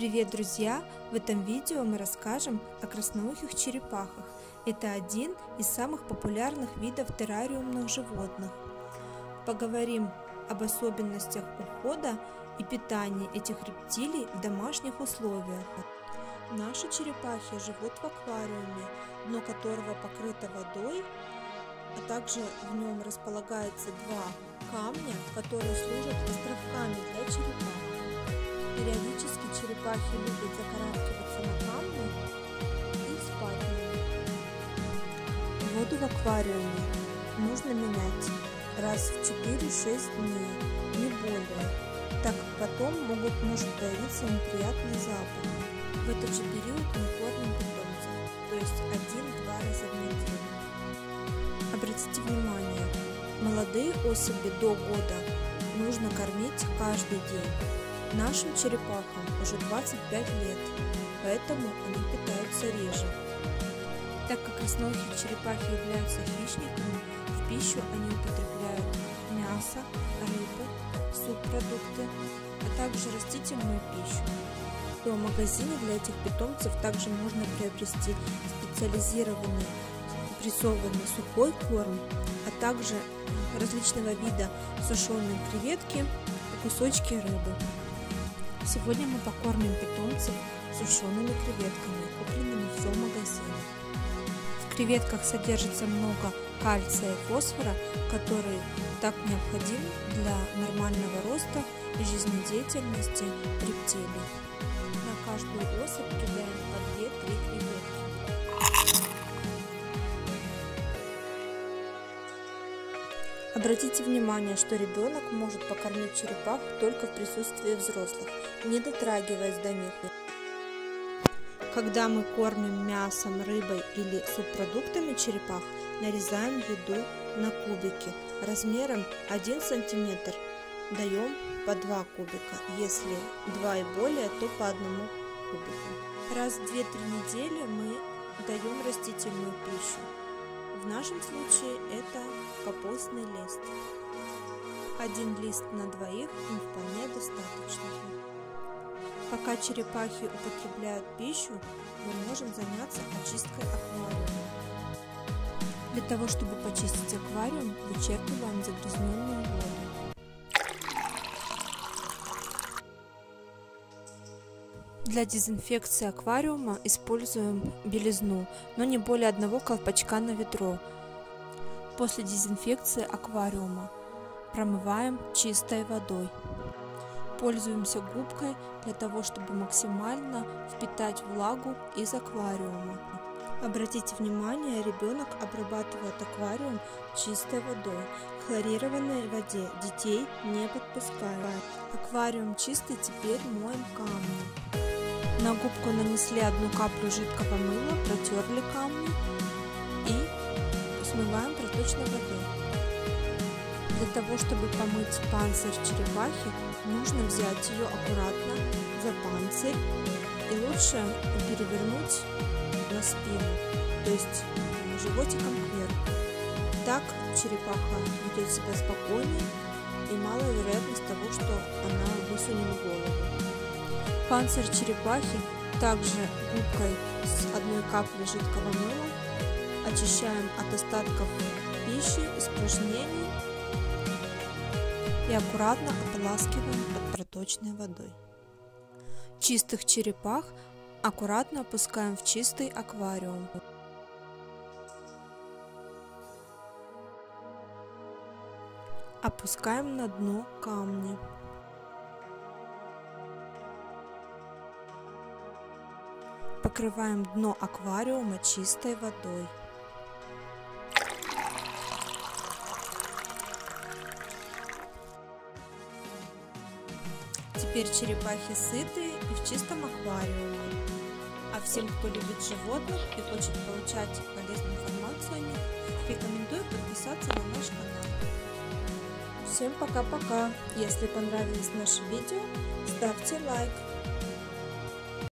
Привет, друзья! В этом видео мы расскажем о красноухих черепахах. Это один из самых популярных видов террариумных животных. Поговорим об особенностях ухода и питания этих рептилий в домашних условиях. Наши черепахи живут в аквариуме, дно которого покрыто водой, а также в нем располагается два камня, которые служат островками для черепах. Периодически черепахи любят закарабкиваться на камни и спать на них. Воду в аквариуме нужно менять раз в 4-6 дней, не более, так как потом могут, может появиться неприятный запах. В этот же период мы кормим питомцев, то есть один-два раза в неделю. Обратите внимание, молодые особи до года нужно кормить каждый день. Нашим черепахам уже 25 лет, поэтому они питаются реже. Так как красноухие черепахи являются хищниками, в пищу они употребляют мясо, рыбу, субпродукты, а также растительную пищу. В магазине для этих питомцев также можно приобрести специализированный прессованный сухой корм, а также различного вида сушеные креветки и кусочки рыбы. Сегодня мы покормим питомцев сушеными креветками, купленными в зоомагазине. В креветках содержится много кальция и фосфора, который так необходим для нормального роста и жизнедеятельности рептилий. На каждую особь Обратите внимание, что ребенок может покормить черепах только в присутствии взрослых, не дотрагиваясь до них. Когда мы кормим мясом, рыбой или субпродуктами черепах, нарезаем еду на кубики размером 1 см. Даем по 2 кубика, если 2 и более, то по одному кубику. Раз в 2-3 недели мы даем растительную пищу. В нашем случае это капустный лист. Один лист на двоих им вполне достаточно. Пока черепахи употребляют пищу, мы можем заняться очисткой аквариума. Для того, чтобы почистить аквариум, вычерпываем загрязненную Для дезинфекции аквариума используем белизну, но не более одного колпачка на ведро. После дезинфекции аквариума промываем чистой водой. Пользуемся губкой для того, чтобы максимально впитать влагу из аквариума. Обратите внимание, ребенок обрабатывает аквариум чистой водой. В хлорированной воде детей не подпускают. Аквариум чистый, теперь моем камни. На губку нанесли одну каплю жидкого мыла, протерли камни и смываем проточной водой. Для того, чтобы помыть панцирь черепахи, нужно взять ее аккуратно за панцирь и лучше перевернуть на спину, то есть животиком кверху. Так черепаха ведет себя спокойнее и мало вероятность того, что она высунет. Панцирь черепахи также губкой с одной каплей жидкого мыла очищаем от остатков пищи, испражнений и аккуратно ополаскиваем под проточной водой. Чистых черепах аккуратно опускаем в чистый аквариум. Опускаем на дно камни. Покрываем дно аквариума чистой водой. Теперь черепахи сытые и в чистом аквариуме. А всем, кто любит животных и хочет получать полезную информацию о них, рекомендую подписаться на наш канал. Всем пока-пока! Если понравилось наше видео, ставьте лайк.